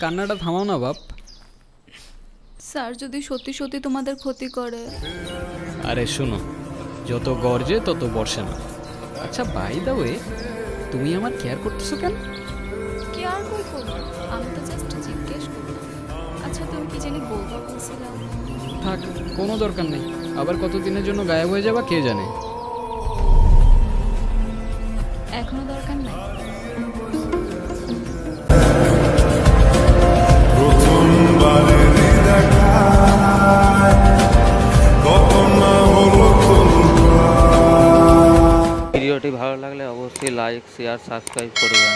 কান্নাটা থামাও না বাপ। স্যার যদি সত্যি সত্যি তোমাদের ক্ষতি করে। আরে শোনো যত গর্জে তত বর্ষে না। আচ্ছা বাই দা ওয়ে তুমি আমার কেয়ার করতেছো কেন? কি আর কই করব? আমি তো জাস্ট জিজ্ঞেস করলাম। আচ্ছা তুমি কি জানি বলবা বলছিলাম থাক কোনো দরকার নেই। আবার কতদিনের জন্য গায়েব হয়ে যাবা কে জানে? এখনও দরকার নাই। অবশ্যই লাইক শেয়ার সাবস্ক্রাইব করবেন